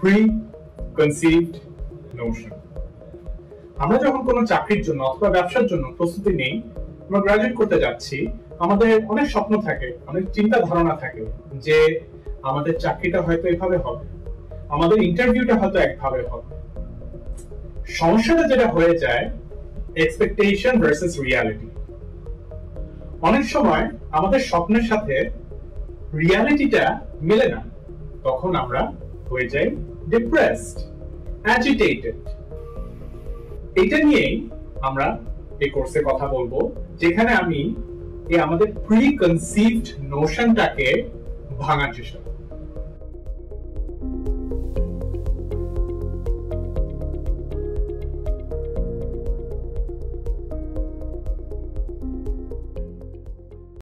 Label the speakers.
Speaker 1: Pre conceived Notion আমরা যখন কোনো চাকরির জন্য অথবা ব্যবসার জন্য প্রস্তুতি নেই, আমরা গ্রাজুয়েট করতে যাচ্ছি, আমাদের অনেক স্বপ্ন থাকে, অনেক চিন্তা ধারণা থাকে যে আমাদের চাকরিটা হয়তো এভাবে হবে, আমাদের ইন্টারভিউটা হয়তো একভাবে হবে। সমস্যাটা যেটা হয়ে যায় এক্সপেকটেশন ভার্সেস রিয়ালিটি অনেক সময় আমাদের স্বপ্নের সাথে রিয়ালিটিটা মেলে না, তখন আমরা হয়ে যায় ডিপ্রেসড অ্যাজিটেটেড এটা নিয়েই আমরা এই কোর্সে কথা বলব, যেখানে আমি এই আমাদের প্রি কনসিভড নোশনটাকে ভাঙার চেষ্টা করব।